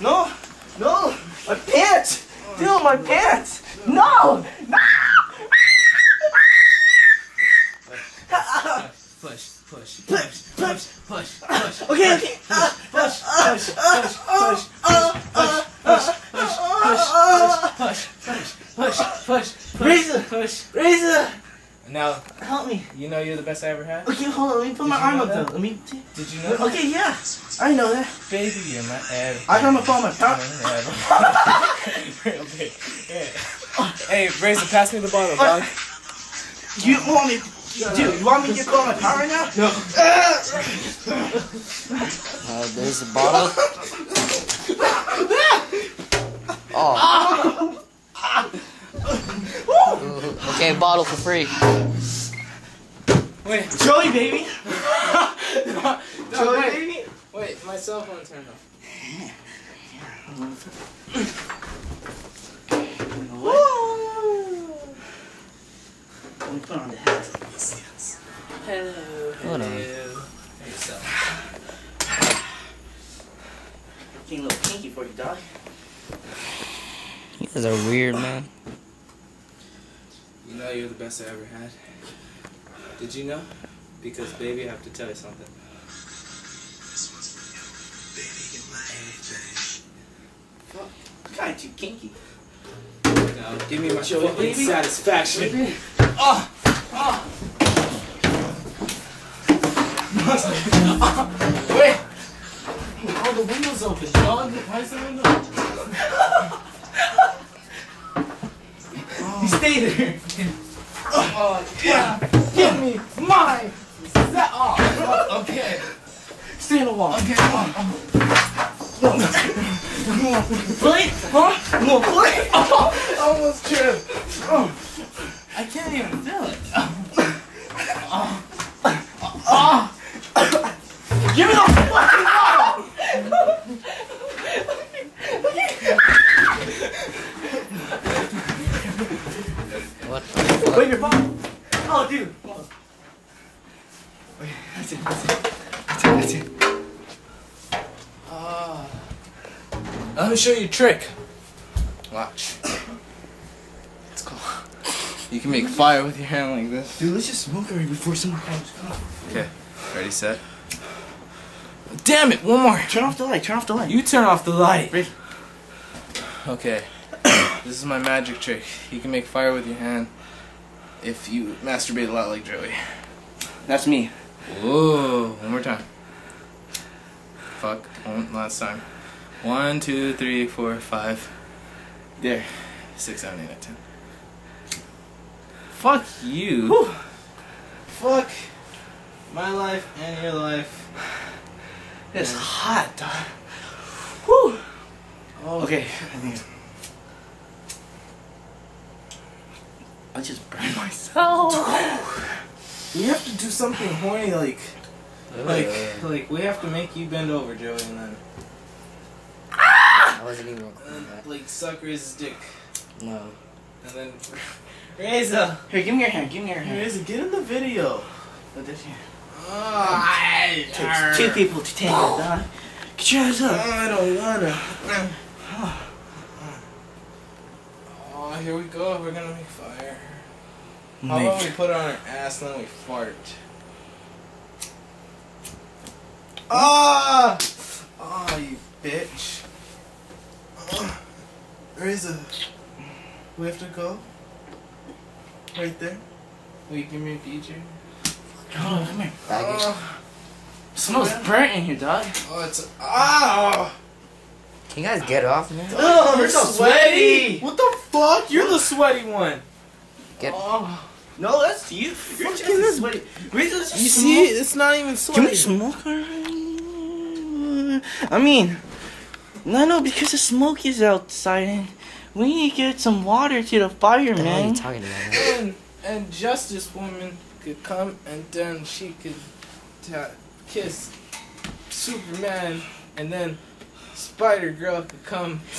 No, no, my pants. Dude, my pants. No, no. Push, push, push, push, push, push. Okay, okay. Uh, Push, push, push, push, push, push, push, push, push, push, Razor. push. Razor, Now, help me. you know you're the best I ever had? Okay, hold on. Let me put Did my arm up that? though. Let me. Did you know? that? Okay, yeah. I know that. Baby, you're my everything. I got my phone, my power. okay. Yeah. Hey, Razor, pass me the bottle, dog. You want me? Dude, you want me to call my power right now? No. Uh, there's the bottle. Oh. Ooh, okay, bottle for free. Wait, Joey, baby. no, Joey, wait, baby. wait, my cell phone turned off. Let me put on the hat. Hello, Hold on. hello. Hey, so, Getting a little kinky for you, dog. You guys are weird, man. You know you're the best I ever had. Did you know? Because baby, I have to tell you something. Kind of too kinky. Now give me my Joey, fucking baby. satisfaction. Oh, oh. Wait. Oh, the window's open. Dog, why is the window open? You stay there. Oh, yeah. Give me my. Set off. Okay. Stay in the wall. Okay. Oh, Play? Huh? No, play? oh. Almost tripped. Oh. I can't even your ball. Oh, dude. Wait, that's it, that's it. That's it, that's it. Ah. Let me show you a trick. Watch. It's cool. You can make fire with your hand like this. Dude, let's just smoke already before someone comes. Okay. Ready, set. Damn it! One more. Turn off the light, turn off the light. You turn off the light. Ready? Okay. this is my magic trick. You can make fire with your hand if you masturbate a lot like Joey. That's me. Whoa. One more time. Fuck. One last time. One, two, three, four, five. There. Six, seven, eight, nine, ten. Fuck you. Whew. Fuck my life and your life. It's hot, dog. Whew. Oh, Okay, I think. I just burned myself. We have to do something horny like like uh. like we have to make you bend over, Joey, and then I wasn't even and then, like suck his dick, No. and then Reza, Here, give me your hand. Give me your hand. Reza, get in the video. Put this here. Oh, Takes two people to tango, dog. Get your ass up. I don't wanna. Oh, here we go. We're gonna make fire. How about we put it on our ass and then we fart? Ah! Ah, you bitch. There is a. we have to go. Right there. Will you give me a PJ? Hold on, come here. Faggot. Oh, Smells burnt in here, dog. oh, it's ah! Can you guys get off, man? Oh, you're so sweaty. What the fuck? You're the sweaty one. Get- Oh, No, that's you. You're just Fucking- sweaty. Reason let's you smoke. see? It's not even sweaty. Can we smoke already? I mean, no, no, because the smoke is outside and we need to get some water to the fire, What the hell are you man. talking about, and, and Justice Woman could come and then she could ta- kiss Superman and then Spider Girl could come.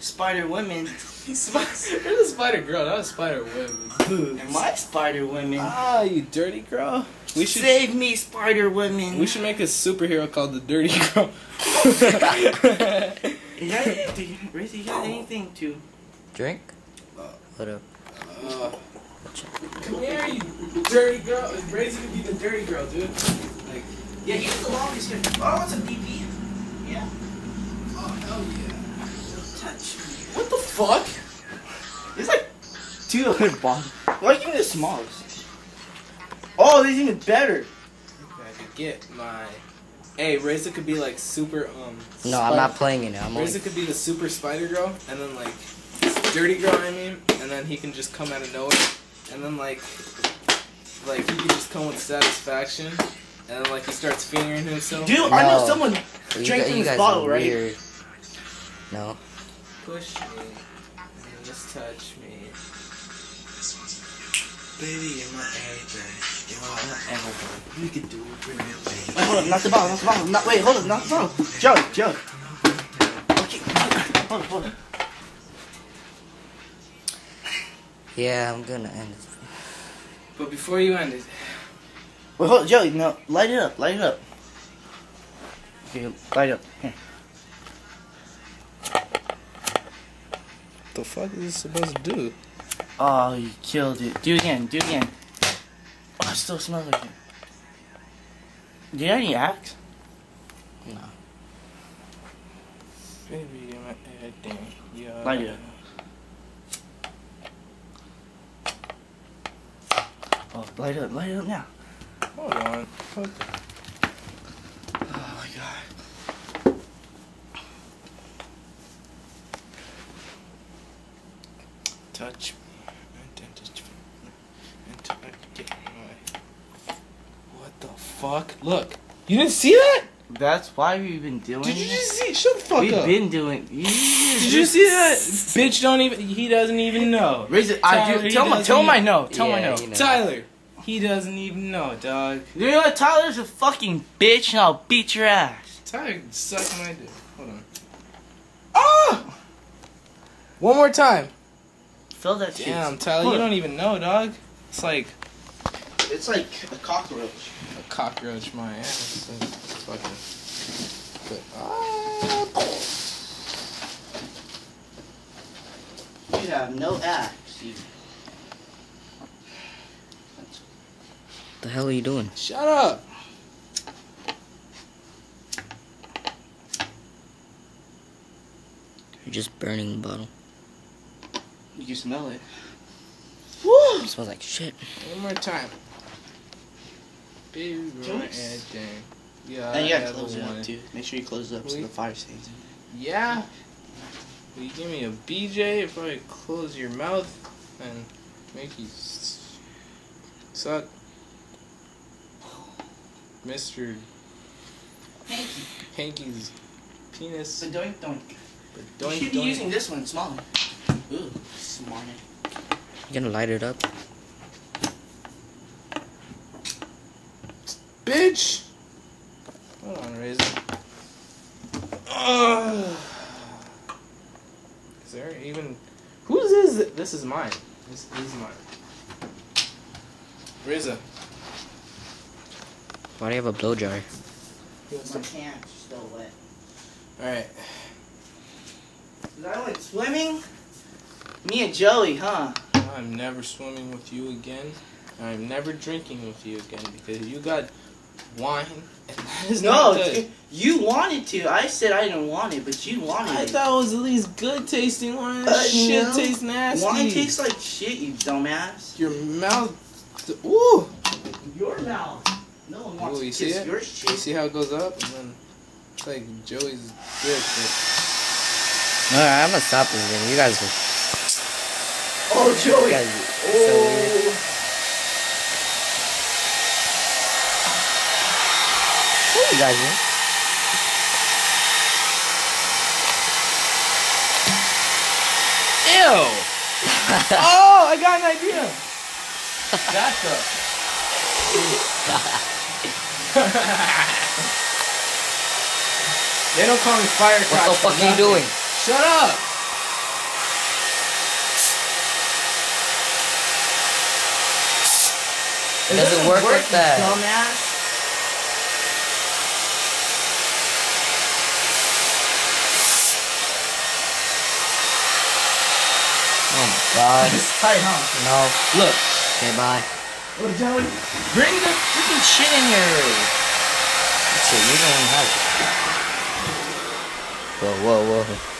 Spider women. Sp- You're the Spider Girl, not a Spider Woman. Am I Spider women? Ah, you dirty girl. We should Save me, Spider Woman. we should make a superhero called the Dirty Girl. Is that it? You, Riz, you got anything to? Drink? Uh, What up? Uh, come here, you dirty girl. Brazy could be the dirty girl, dude. Like, Yeah, he's the longest here. Oh, I want some DP. Yeah. oh hell yeah. Touch me. What the fuck? It's like 200 bombs. Why give me the smallest? Oh, these even better. I could get my. Hey, Reza could be like super um. No, I'm not playing it. I'm only. Reza could be the super spider girl, and then like dirty girl. I mean, and then he can just come out of nowhere, and then like like he can just come with satisfaction, and then like he starts fingering himself. Dude, I know someone You drank from this bottle, right? weird. No. Push me, and just touch me. Baby, you're my everything. You're my everything. We can do it, bring it back. Wait, hold up, not the bottle, not the bottle. Not, wait, hold up, not the bottle. Joe, Joe. Okay, hold up, hold up. Yeah, I'm gonna end it. But before you end it, Wait, hold up, Joey, no, light it up, light it up. Okay, light it up. Here. The fuck is this supposed to do? Oh, you killed it. Do it again, do it again. Oh, it still smell like it. Do you have any axe? No. Baby, my everything. Yeah. Light it Oh, light it up, light it up now. Hold on. Hold Oh my god. Touch me. And touch me. And t- I get. What the fuck? Look. You didn't see that? That's why we've been doing Did you it. just see? Shut the fuck up. We've been doing. You Did you see that? Bitch don't even. He doesn't even know. Raise it. I do. Tell him. Tell him I know. Tell him I know. you know. Tyler. He doesn't even know, dog. You know what? Tyler's a fucking bitch, and I'll beat your ass. Tyler suck my dick. Hold on. Oh! One more time. Fill that shit. Damn, Tyler, Hold you don't even know, dog. It's like It's like a cockroach. a cockroach my ass. It's fucking. But, ah. You have no axe. You. The hell are you doing? Shut up. You're just burning the bottle. You can smell it. Woo! It smells like shit. One more time. Baby, my Yeah, And you gotta close it one. up too. Make sure you close it up so Wait. the fire stays. Yeah. Will you give me a BJ if I close your mouth and make you suck? Mr. Hanky's penis. So doink doink. But you doink should be using this one smaller. Ooh, smart. You gonna light it up? Bitch! Hold on, Razor. Ugh. Is there even. Whose is it? This is mine. This is mine. Rizza. Why do you have a blow jar? My pants are still wet. Alright. Cause I went swimming. Me and Joey, huh? I'm never swimming with you again. I'm never drinking with you again because you got wine and No, not you wanted to. I said I didn't want it, but you wanted I it. thought it was at least good tasting wine. Uh, shit no. tastes nasty. Wine tastes like shit, you dumbass. Your mouth. Ooh! Your mouth. No one wants Ooh, to you kiss see it? your You see how it goes up? And then it's like Joey's dick. Alright, I'm gonna stop this video. You guys are. Oh, Joey. guys are so weird. Oh. What are you guys doing? Ew! oh, I got an idea! That's a. They don't call me fire What the fuck are you doing? Shut up! It doesn't work like that. Dumbass. Oh my god. It's tight, huh? No. Look. Okay, bye. What did you Bring the freaking shit in here. Shit, you don't have it. Whoa, whoa, whoa.